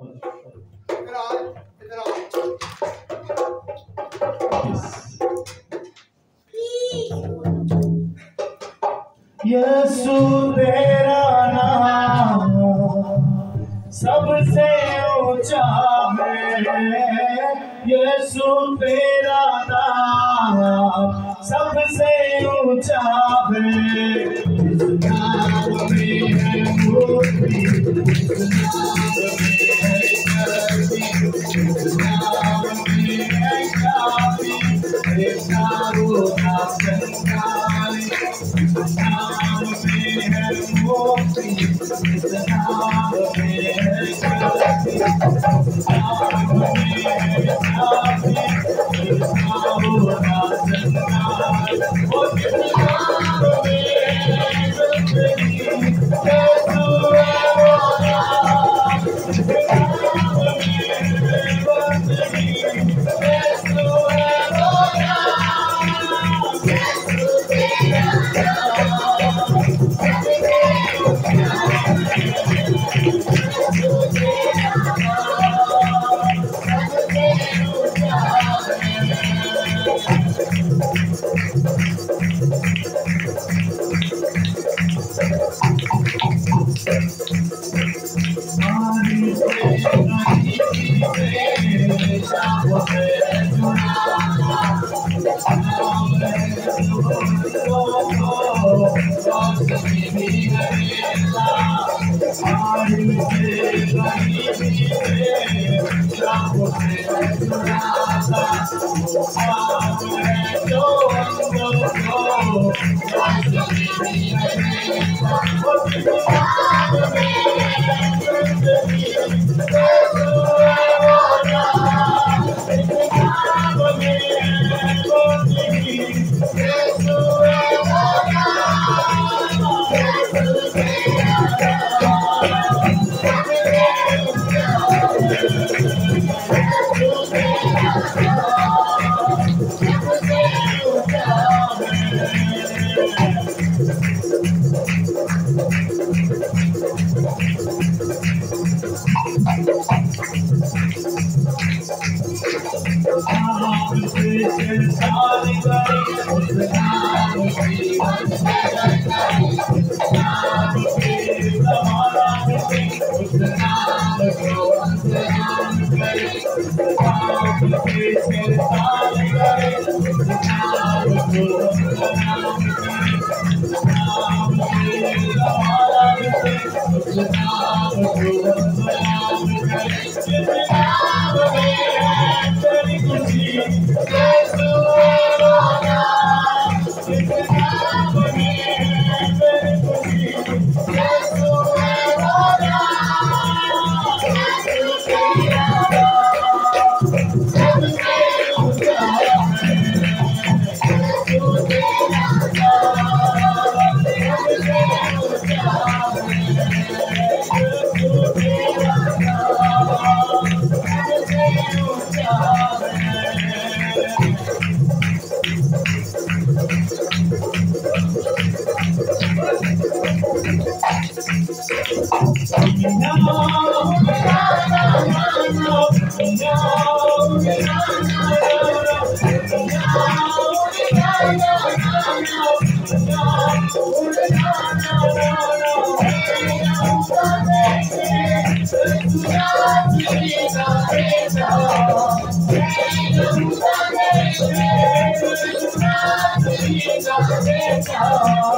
Yes. Yesu Thank you. Thank you. Oh.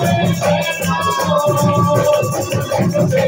Thank you.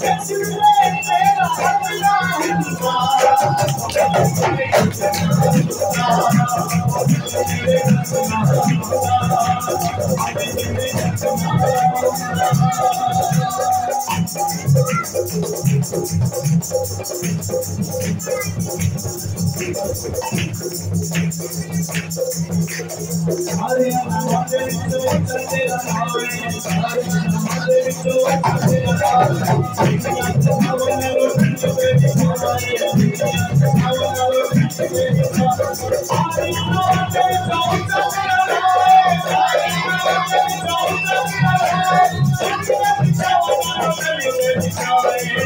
Get you ready. I'm すごい!